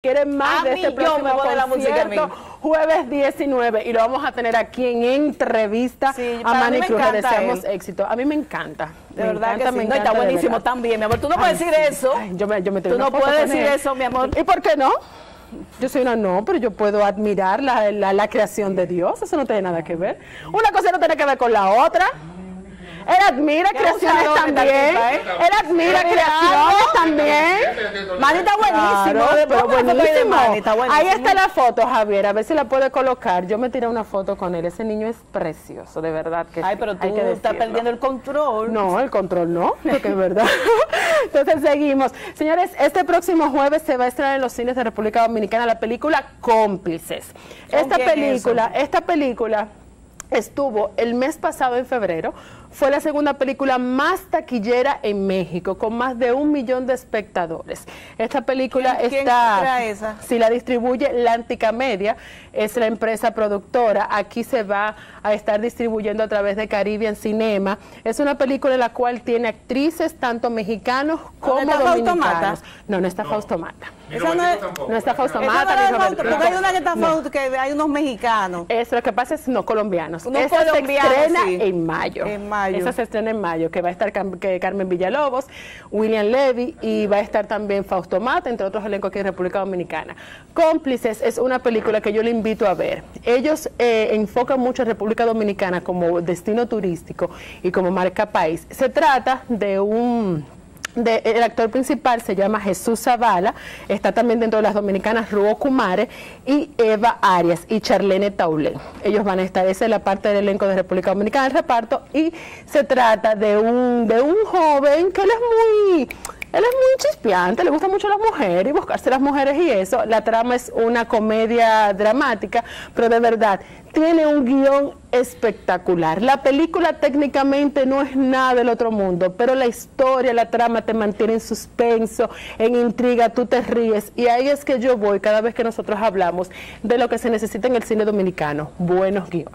quieren más A de mí, este próximo me concierto, jueves 19 y lo vamos a tener aquí en entrevista Sí, a Manny me Cruz. Le deseamos él. éxito. A mí me encanta. De Me verdad encanta, que me sí. No, encanta, está de buenísimo también, mi amor. Tú no puedes decir eso. Ay, yo me, yo me Tú no puedes decir él. eso, mi amor. ¿Y por qué no? Yo soy una no, pero yo puedo admirar la, la, la creación de Dios. Eso no tiene nada que ver. Una cosa no tiene que ver con la otra. Él admira creaciones también. tipa, ¿eh? Él admira Mira, creaciones también. Está buenísimo. Claro, pero buenísimo. Ahí está la foto, Javier. A ver si la puede colocar. Yo me tiré una foto con él. Ese niño es precioso, de verdad que Ay, sí. pero tú Hay que estás perdiendo el control. No, el control no, porque es verdad. Entonces seguimos. Señores, este próximo jueves se va a estrenar en los cines de República Dominicana la película Cómplices. ¿Con Esta es película, esta película estuvo el mes pasado en febrero. Fue la segunda película más taquillera en México, con más de un millón de espectadores. Esta película ¿Quién- quién está... esa? Si la distribuye Lántica Media, es la empresa productora. Aquí se va a estar distribuyendo a través de Caribbean Cinema. Es una película en la cual tiene actrices tanto mexicanos como está Fausto Mata? dominicanos. No, no está Fausto Mata. Esa no es- No está Fausto Mata no porque hay una que está No. Fausto, que hay unos mexicanos. Es, lo que pasa es no colombianos. Unos Esa colombianos, se estrena sí. en mayo. En mayo. Esa se estrena en mayo, que va a estar que Carmen Villalobos, William Levy y va a estar también Fausto Mata, entre otros elencos aquí en República Dominicana. Cómplices es una película que yo le invito a ver. Ellos eh, enfocan mucho a República Dominicana como destino turístico y como marca país. Se trata de un de- el actor principal se llama Jesús Zavala, está también dentro de las dominicanas Ruo Kumare y Eva Arias y Charlene Taulé. Ellos van a estar, esa es la parte del elenco de República Dominicana del reparto y se trata de un, de un joven que él es muy... Él es muy chispeante, le gusta mucho las mujeres y buscarse las mujeres y eso. La trama es una comedia dramática, pero de verdad tiene un guion espectacular. La película técnicamente no es nada del otro mundo, pero la historia, la trama te mantiene en suspenso, en intriga, tú te ríes. Y ahí es que yo voy cada vez que nosotros hablamos de lo que se necesita en el cine dominicano, buenos guiones.